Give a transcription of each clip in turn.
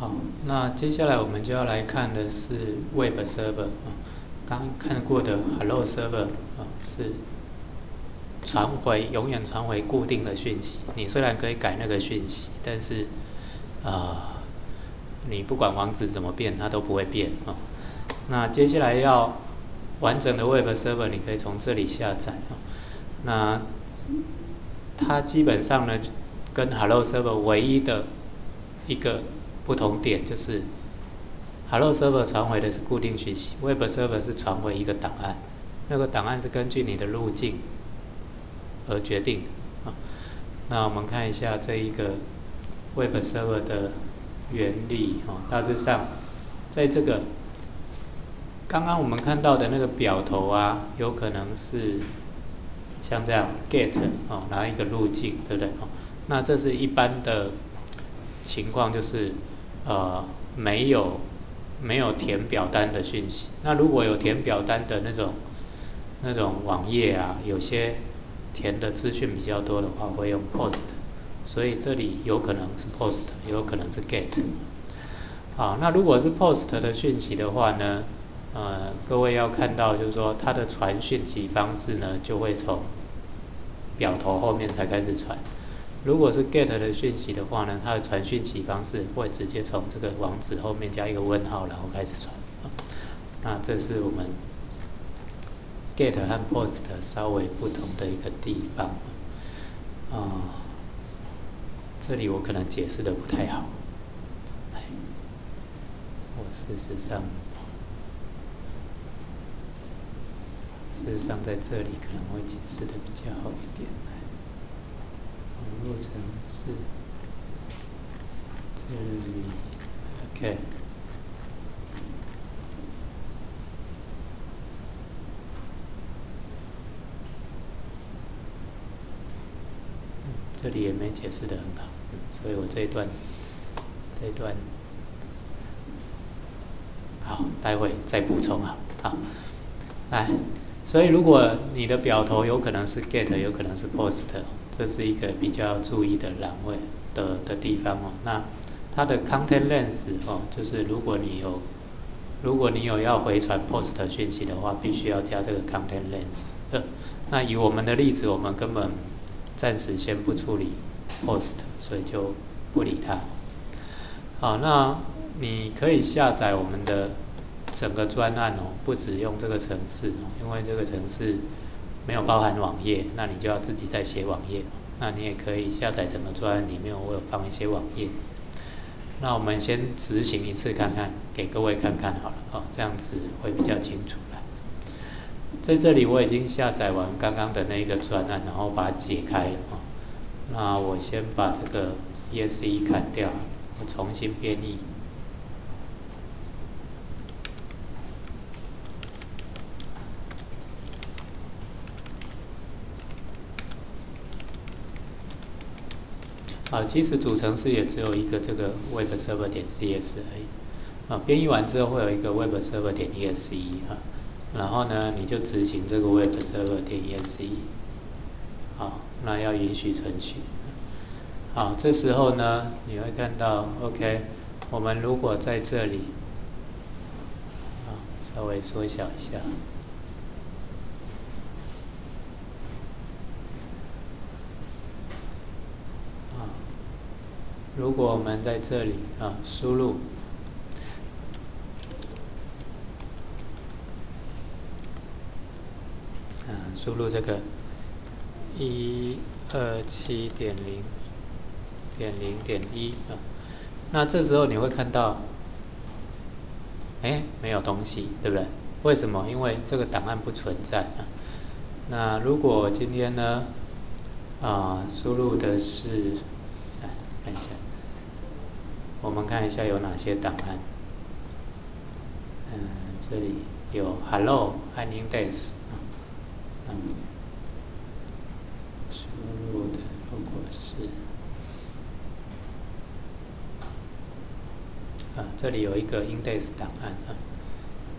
好，那接下来我们就要来看的是 Web Server 啊，刚看过的 Hello Server 啊是传回永远传回固定的讯息。你虽然可以改那个讯息，但是啊，你不管网址怎么变，它都不会变啊。那接下来要完整的 Web Server，你可以从这里下载啊。那它基本上呢，跟 Hello Server 唯一的一个不同点就是，Hello Server 传回的是固定讯息，Web Server 是传回一个档案，那个档案是根据你的路径而决定的啊。那我们看一下这一个 Web Server 的原理啊，大致上在这个刚刚我们看到的那个表头啊，有可能是像这样 get 哦，拿一个路径，对不对？哦，那这是一般的情况，就是。呃，没有没有填表单的讯息。那如果有填表单的那种那种网页啊，有些填的资讯比较多的话，会用 post。所以这里有可能是 post，有可能是 get。好，那如果是 post 的讯息的话呢，呃，各位要看到就是说它的传讯息方式呢，就会从表头后面才开始传。如果是 get 的讯息的话呢，它的传讯息方式会直接从这个网址后面加一个问号，然后开始传。那这是我们 get 和 post 稍微不同的一个地方。啊，这里我可能解释的不太好。我事实上，事实上在这里可能会解释的比较好一点。路程是这里，OK。这里也没解释的很好，所以我这一段，这一段，好，待会再补充啊，好，来。所以，如果你的表头有可能是 get，有可能是 post，这是一个比较注意的栏位的的地方哦。那它的 content length 哦，就是如果你有如果你有要回传 post 讯息的话，必须要加这个 content length。呃，那以我们的例子，我们根本暂时先不处理 post，所以就不理它。好，那你可以下载我们的。整个专案哦，不只用这个程式哦，因为这个程式没有包含网页，那你就要自己再写网页。那你也可以下载整个专案里面，我有放一些网页。那我们先执行一次看看，给各位看看好了哦，这样子会比较清楚了。在这里我已经下载完刚刚的那个专案，然后把它解开了哦。那我先把这个 ESE 砍掉，我重新编译。啊，其实主程式也只有一个这个 web server 点 cs 而已。啊，编译完之后会有一个 web server 点 exe 啊，然后呢，你就执行这个 web server 点 exe。好，那要允许存取。好，这时候呢，你会看到，OK，我们如果在这里，啊，稍微缩小一下。如果我们在这里啊输入，啊输入这个一二七点零点零点一啊，那这时候你会看到，哎没有东西，对不对？为什么？因为这个档案不存在啊。那如果今天呢啊输入的是，来看一下。我们看一下有哪些档案。嗯，这里有 Hello 和 Index 啊。嗯，输入的如果是啊，这里有一个 Index 档案啊。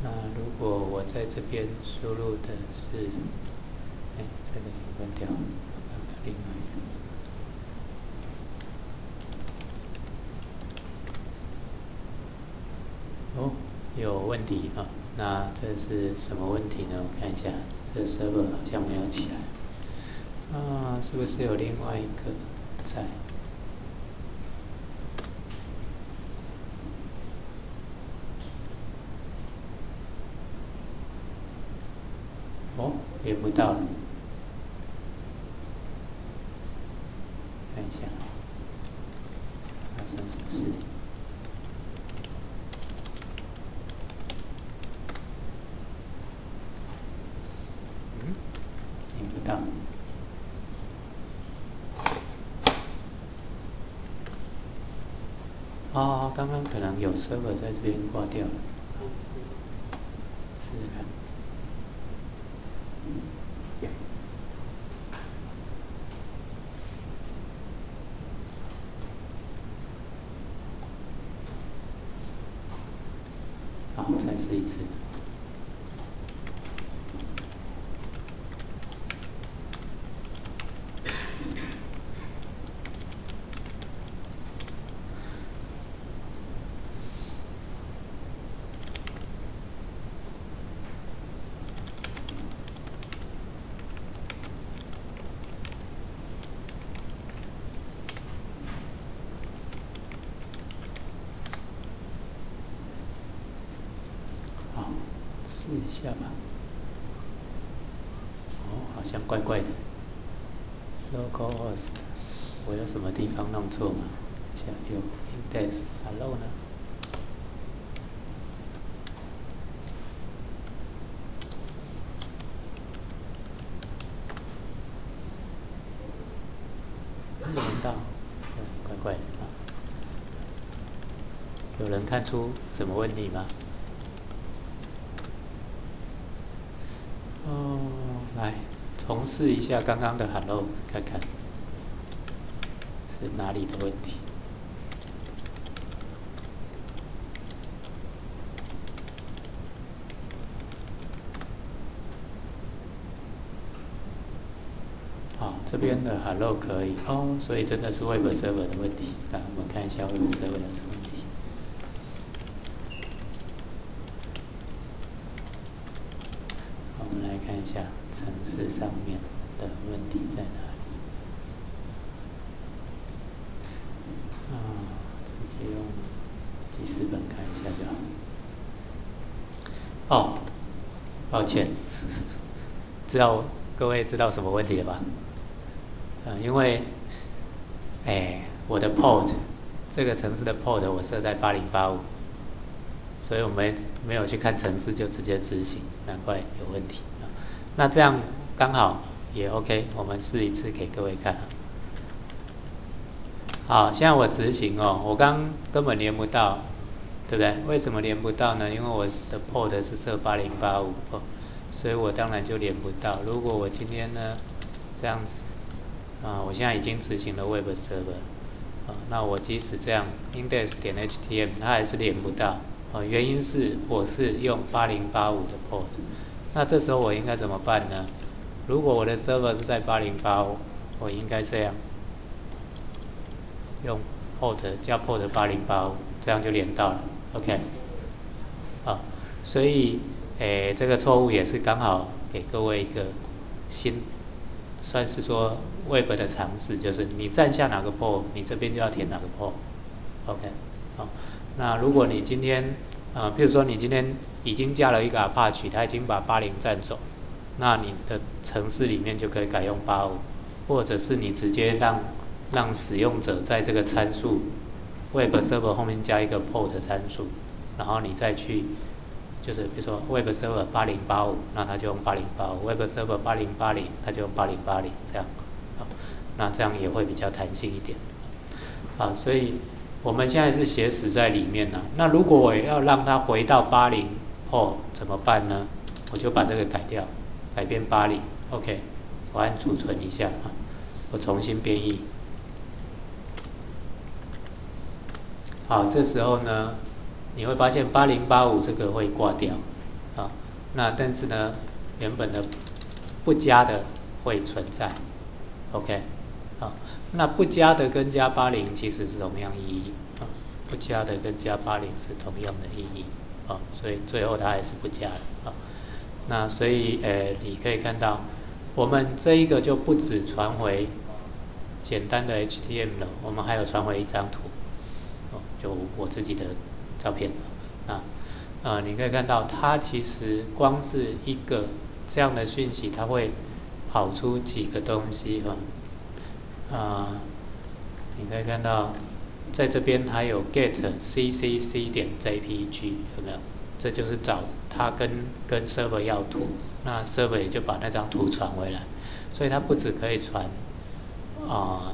那如果我在这边输入的是，哎，这个先关掉，另外一个。有问题啊？那这是什么问题呢？我看一下，这 server 好像没有起来。啊，是不是有另外一个在？哦，连不到了。看一下，发生什么事？嗯，连不到。哦，刚刚可能有 server 在这边挂掉了。试试看。好，再试一次。好，试一下吧。哦，好像怪怪的。localhost，我有什么地方弄错吗？下有 index，hello 呢？没到，怪怪的。有人看出什么问题吗？哦，来重试一下刚刚的 hello，看看是哪里的问题。好，这边的 hello 可以哦，所以真的是 Web Server 的问题。来，我们看一下 Web Server 有什么问题。好我们来看一下城市上面的问题在哪里。啊，直接用记事本看一下就好。哦，抱歉，知道各位知道什么问题了吧？呃，因为，哎，我的 port 这个城市的 port 我设在八零八五，所以我们没有去看城市就直接执行，难怪有问题。那这样刚好也 OK，我们试一次给各位看。好，现在我执行哦，我刚根本连不到，对不对？为什么连不到呢？因为我的 port 是设八零八五哦，所以我当然就连不到。如果我今天呢这样子。啊，我现在已经执行了 Web Server，啊，那我即使这样 index 点 html，它还是连不到，啊，原因是我是用八零八五的 port，那这时候我应该怎么办呢？如果我的 server 是在八零八五，我应该这样，用 port 加 port 八零八五，这样就连到了，OK，啊，所以，诶，这个错误也是刚好给各位一个新。算是说 Web 的尝试，就是你占下哪个 port，你这边就要填哪个 port，OK，好，那如果你今天，呃，譬如说你今天已经加了一个 Apache，它已经把八零占走，那你的城市里面就可以改用八五，或者是你直接让让使用者在这个参数 Web Server 后面加一个 port 参数，然后你再去。就是比如说 Web Server 八零八五，那它就用八零八五；Web Server 八零八零，它就用八零八零，这样，那这样也会比较弹性一点，啊，所以我们现在是写死在里面了。那如果我要让它回到八零后怎么办呢？我就把这个改掉，改变八零，OK，我按储存一下啊，我重新编译。好，这时候呢。你会发现八零八五这个会挂掉，啊，那但是呢，原本的不加的会存在，OK，那不加的跟加八零其实是同样意义，啊，不加的跟加八零是同样的意义啊，所以最后它还是不加了啊。那所以呃，你可以看到，我们这一个就不止传回简单的 HTML 了，我们还有传回一张图，哦，就我自己的照片啊，啊，你可以看到它其实光是一个这样的讯息，它会跑出几个东西哈，啊，啊你可以看到在这边还有 get ccc 点 jpg 有没有？这就是找它跟跟 server 要图，那 server 也就把那张图传回来，所以它不只可以传啊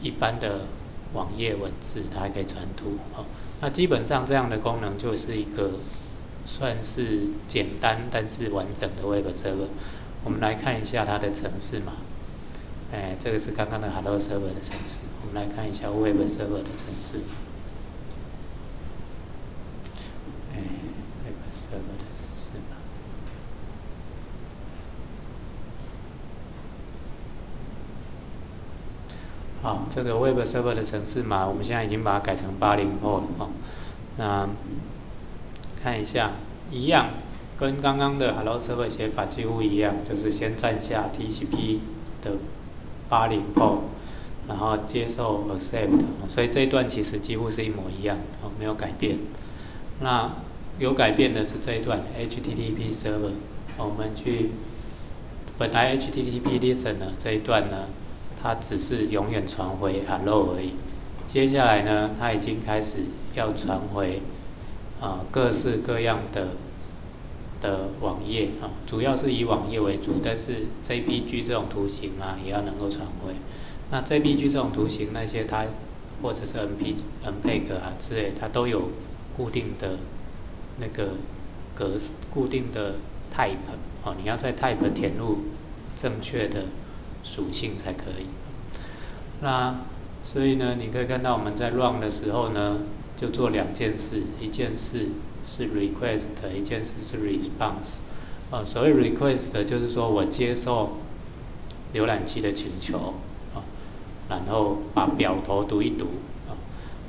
一般的网页文字，它还可以传图哦。那基本上这样的功能就是一个算是简单但是完整的 Web Server。我们来看一下它的程式嘛，哎，这个是刚刚的 Hello Server 的程式，我们来看一下 Web Server 的程式。好，这个 Web Server 的程式码，我们现在已经把它改成八零后了哦。那看一下，一样，跟刚刚的 Hello Server 写法几乎一样，就是先占下 TCP 的八零后，然后接受 Accept，所以这一段其实几乎是一模一样哦，没有改变。那有改变的是这一段 HTTP Server，我们去本来 HTTP Listener 这一段呢。它只是永远传回 hello 而已。接下来呢，它已经开始要传回啊各式各样的的网页啊，主要是以网页为主，但是 JPG 这种图形啊也要能够传回。那 JPG 这种图形那些它或者是 NP、NPEG 啊之类，它都有固定的那个格式、固定的 type 哦，你要在 type 填入正确的。属性才可以。那所以呢，你可以看到我们在 run 的时候呢，就做两件事，一件事是 request，一件事是 response。啊，所谓 request 就是说我接受浏览器的请求啊，然后把表头读一读啊。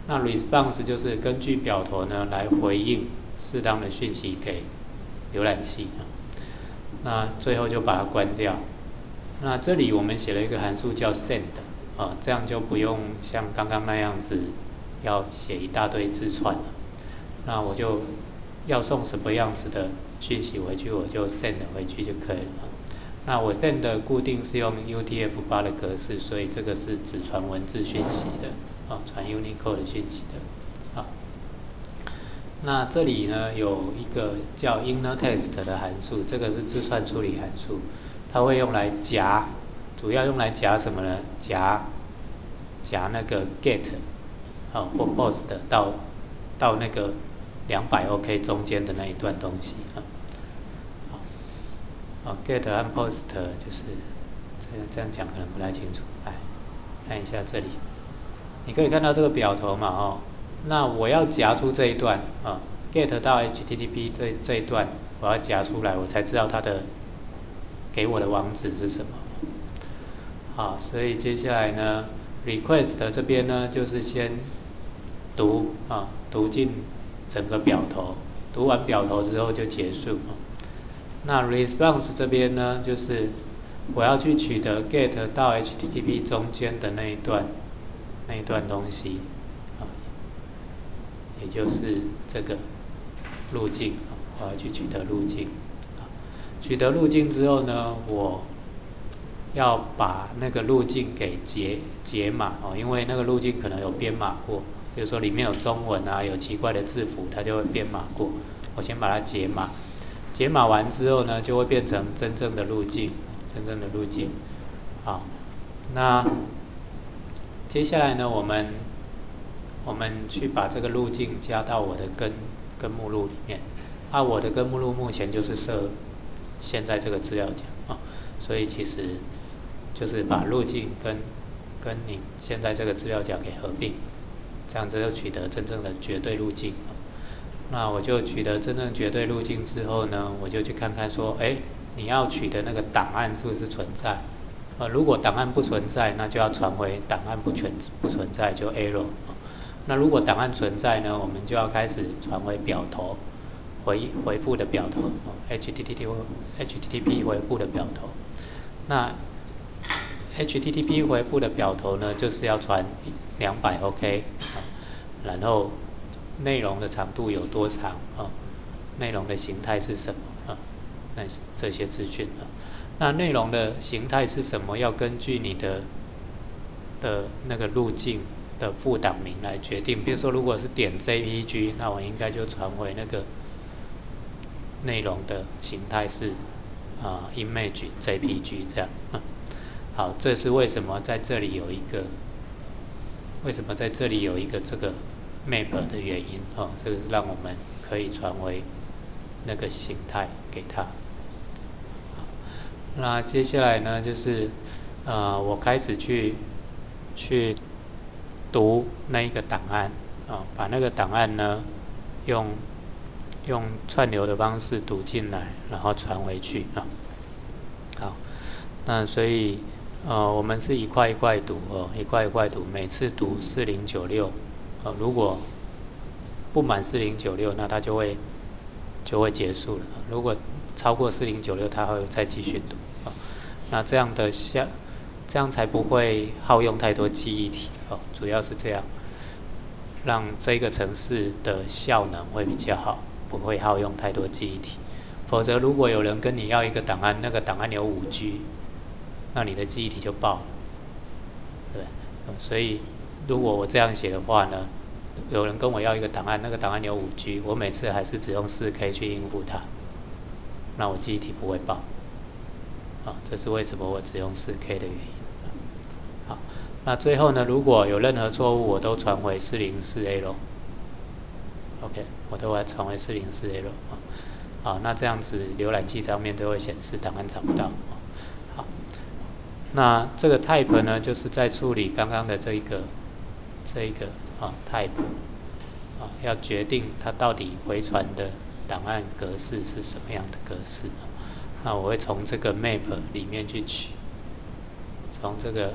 那 response 就是根据表头呢来回应适当的讯息给浏览器啊。那最后就把它关掉。那这里我们写了一个函数叫 send，啊，这样就不用像刚刚那样子要写一大堆字串了。那我就要送什么样子的讯息回去，我就 send 回去就可以了。那我 send 的固定是用 UTF-8 的格式，所以这个是只传文字讯息的，啊，传 Unicode 的讯息的，啊。那这里呢有一个叫 innerText 的函数，这个是字串处理函数。它会用来夹，主要用来夹什么呢？夹夹那个 get，哦或 post 到到那个两百 OK 中间的那一段东西啊。好，get 和 post 就是这样这样讲可能不太清楚，来看一下这里，你可以看到这个表头嘛，哦，那我要夹出这一段啊，get 到 HTTP 这这一段，我要夹出来，我才知道它的。给我的网址是什么？好，所以接下来呢，request 这边呢就是先读啊，读进整个表头，读完表头之后就结束。那 response 这边呢，就是我要去取得 get 到 HTTP 中间的那一段那一段东西啊，也就是这个路径，我要去取得路径。取得路径之后呢，我要把那个路径给解解码哦，因为那个路径可能有编码过，比如说里面有中文啊，有奇怪的字符，它就会编码过。我先把它解码，解码完之后呢，就会变成真正的路径，真正的路径。好，那接下来呢，我们我们去把这个路径加到我的根根目录里面。啊，我的根目录目前就是设。现在这个资料夹啊，所以其实就是把路径跟跟你现在这个资料夹给合并，这样子就取得真正的绝对路径。那我就取得真正绝对路径之后呢，我就去看看说，哎，你要取的那个档案是不是存在？呃，如果档案不存在，那就要传回档案不全不存在就 error。那如果档案存在呢，我们就要开始传回表头。回回复的表头，HTTP HTTP 回复的表头。那 HTTP 回复的表头呢，就是要传两百 OK，然后内容的长度有多长啊？内容的形态是什么啊？那这些资讯啊。那内容的形态是什么？要根据你的的那个路径的副档名来决定。比如说，如果是点 JPG，那我应该就传回那个内容的形态是啊 image JPG 这样。好，这是为什么在这里有一个？为什么在这里有一个这个 map 的原因？哦，这个是让我们可以传回那个形态给他。那接下来呢，就是呃，我开始去去读那一个档案啊，把那个档案呢用用串流的方式读进来，然后传回去啊。好，那所以呃，我们是一块一块读哦，一块一块读，每次读四零九六啊，如果不满四零九六，那它就会就会结束了。如果超过四零九六，它会再继续读啊。那这样的下，这样才不会耗用太多记忆体哦。主要是这样，让这个城市的效能会比较好，不会耗用太多记忆体。否则，如果有人跟你要一个档案，那个档案有五 G，那你的记忆体就爆了。对，所以如果我这样写的话呢，有人跟我要一个档案，那个档案有五 G，我每次还是只用四 K 去应付它。那我记忆体不会爆，啊，这是为什么我只用四 K 的原因。好，那最后呢，如果有任何错误，我都传回四零四 L。OK，我都会传回四零四 L。啊，好，那这样子浏览器上面都会显示档案找不到。好，那这个 type 呢，就是在处理刚刚的这一个这一个啊 type，啊，要决定它到底回传的。档案格式是什么样的格式？那我会从这个 map 里面去取，从这个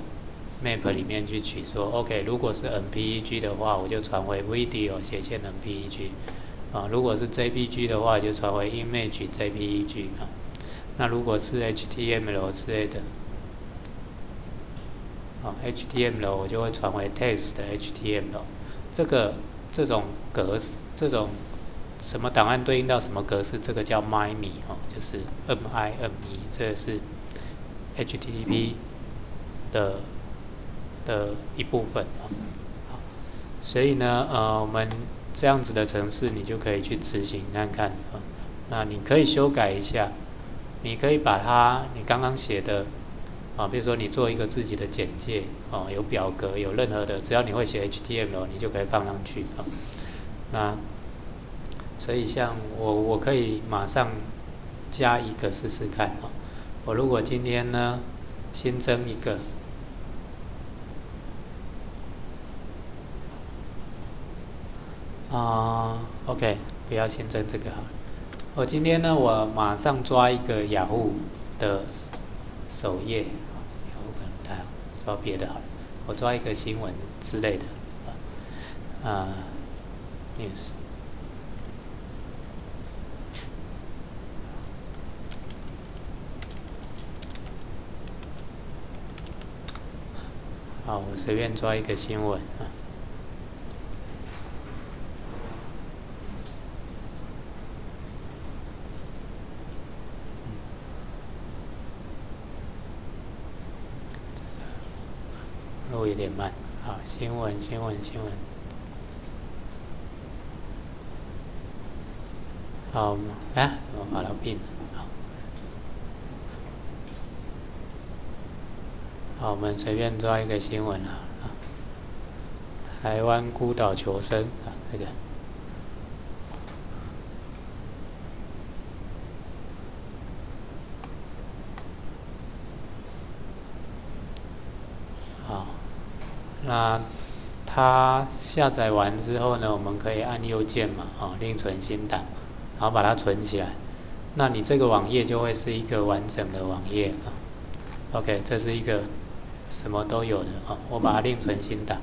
map 里面去取，说 OK，如果是 MPEG 的话，我就传回 video 斜线 MPEG 啊；如果是 JPG 的话，就传回 image JPEG 啊。那如果是 HTML 之类的，HTML 我就会传回 text 的 HTML。这个这种格式，这种。什么档案对应到什么格式？这个叫 MIME 哦，就是 MIME，这个是 HTTP 的的一部分啊。所以呢，呃，我们这样子的程式，你就可以去执行看看啊。那你可以修改一下，你可以把它你刚刚写的啊，比如说你做一个自己的简介啊，有表格，有任何的，只要你会写 HTML，你就可以放上去啊。那所以，像我，我可以马上加一个试试看啊。我如果今天呢新增一个啊，OK，不要新增这个哈。我今天呢，我马上抓一个雅虎的首页，抓别的好了。我抓一个新闻之类的啊，news。好，我随便抓一个新闻啊。录有点慢，好，新闻，新闻，新闻。好，啊，怎么把它变了？好，我们随便抓一个新闻啊，台湾孤岛求生啊，这个。好，那它下载完之后呢，我们可以按右键嘛，啊，另存新档，然后把它存起来。那你这个网页就会是一个完整的网页啊。OK，这是一个。什么都有的啊！我把它另存新档，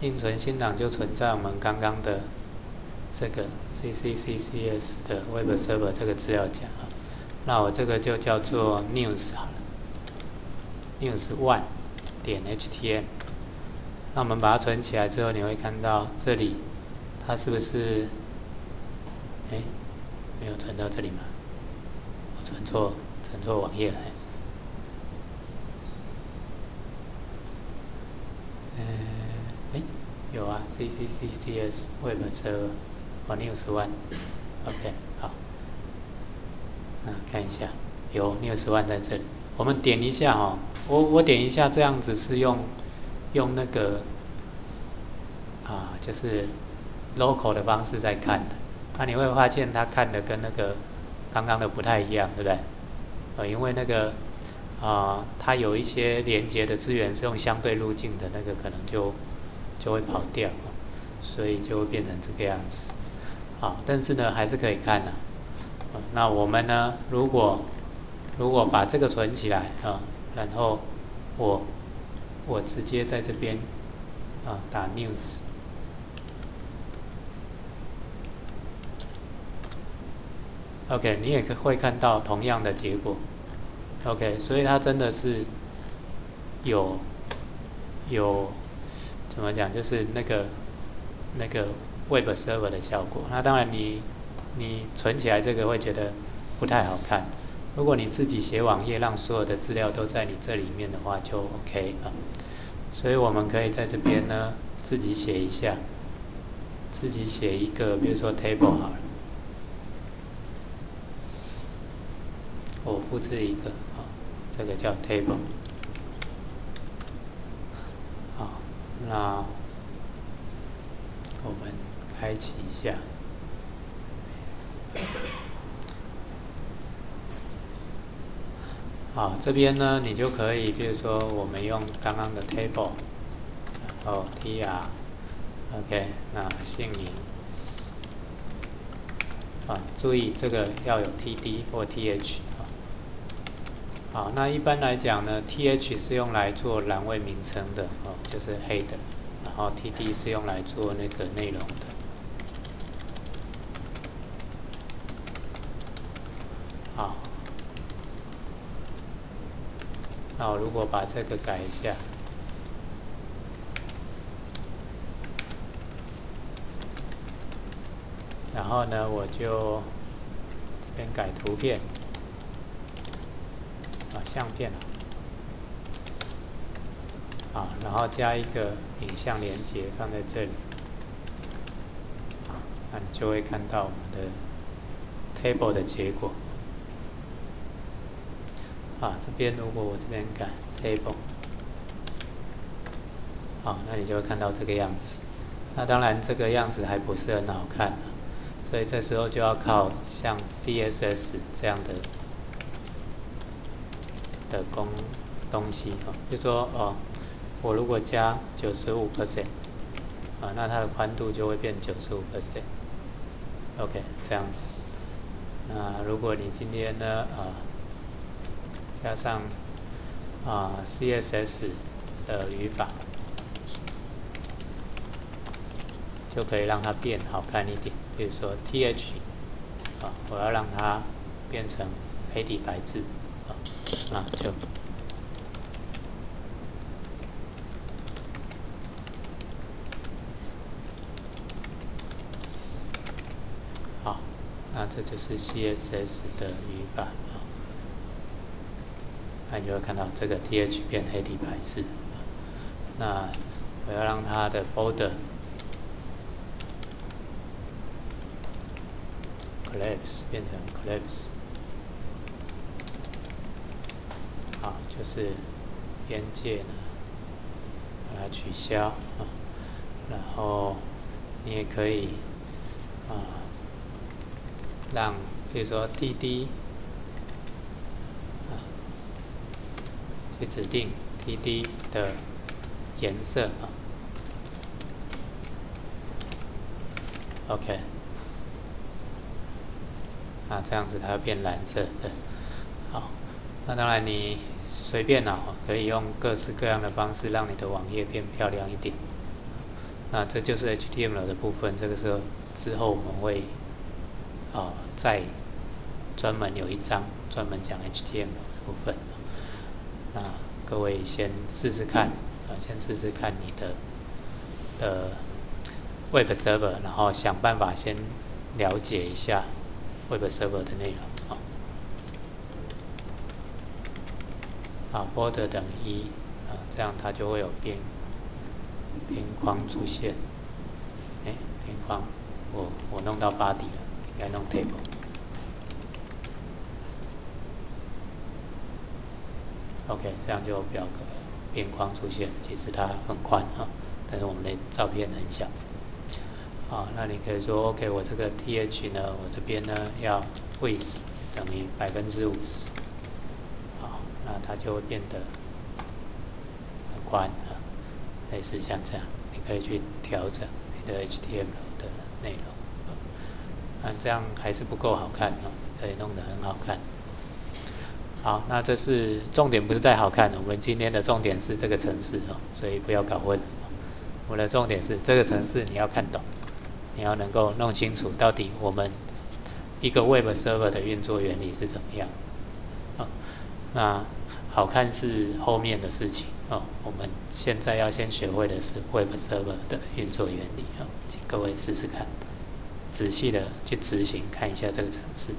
另存新档就存在我们刚刚的这个 C C C C S 的 Web Server 这个资料夹啊，那我这个就叫做 News 好了，News One 点 HTML，。那我们把它存起来之后，你会看到这里，它是不是？哎，没有存到这里吗？我存错，存错网页了。嗯，哎，有啊，C C C C S Web Server，哦，News One，OK，好，啊，看一下，有六十万在这里，我们点一下哦，我我点一下，这样子是用用那个啊，就是 local 的方式在看的，那你会发现它看的跟那个刚刚的不太一样，对不对？呃，因为那个。啊，它有一些连接的资源是用相对路径的，那个可能就就会跑掉，所以就会变成这个样子。好，但是呢，还是可以看的。那我们呢，如果如果把这个存起来啊，然后我我直接在这边啊打 news，OK，你也可会看到同样的结果。OK，所以它真的是有有怎么讲，就是那个那个 Web Server 的效果。那当然，你你存起来这个会觉得不太好看。如果你自己写网页，让所有的资料都在你这里面的话，就 OK 啊。所以我们可以在这边呢自己写一下，自己写一个，比如说 Table 好了，我复制一个。这个叫 table，好，那我们开启一下，好，这边呢，你就可以，比如说，我们用刚刚的 table，然后 tr，OK，那姓名，啊，注意这个要有 td 或 th 啊。好，那一般来讲呢，th 是用来做栏位名称的，哦，就是黑的，然后 td 是用来做那个内容的。好，那我如果把这个改一下，然后呢，我就这边改图片啊。相片啊，然后加一个影像连接放在这里，啊，那你就会看到我们的 table 的结果。啊，这边如果我这边改 table，好，那你就会看到这个样子。那当然这个样子还不是很好看，所以这时候就要靠像 CSS 这样的。的工东西哦，就说哦，我如果加九十五 percent 啊，那它的宽度就会变九十五 percent。OK，这样子。那如果你今天呢啊，加上啊 CSS 的语法，就可以让它变好看一点。比如说 TH 啊，我要让它变成黑底白字啊。那就好，那这就是 CSS 的语法啊。那你就会看到这个 th 变黑底白字。那我要让它的 border collapse 变成 collapse。好就是边界呢，把它取消啊，然后你也可以啊，让比如说滴滴啊，去指定 T D 的颜色啊，OK，啊这样子它会变蓝色的，好，那当然你。随便啦，可以用各式各样的方式让你的网页变漂亮一点。那这就是 HTML 的部分。这个时候之后我们会啊再专门有一章专门讲 HTML 的部分。那各位先试试看啊，先试试看你的的 Web Server，然后想办法先了解一下 Web Server 的内容啊。啊，border 等于一啊，这样它就会有边边框出现。哎，边框，我我弄到 body 了，应该弄 table。OK，这样就表格边框出现，其实它很宽啊，但是我们的照片很小。好，那你可以说 OK，我这个 TH 呢，我这边呢要 width 等于百分之五十。好那它就会变得很宽啊，类似像这样，你可以去调整你的 HTML 的内容啊，这样还是不够好看啊，可以弄得很好看。好，那这是重点，不是在好看，我们今天的重点是这个城市哦，所以不要搞混。我的重点是这个城市你要看懂，你要能够弄清楚到底我们一个 Web Server 的运作原理是怎么样。那好看是后面的事情哦，我们现在要先学会的是 Web Server 的运作原理哦，请各位试试看，仔细的去执行看一下这个程式。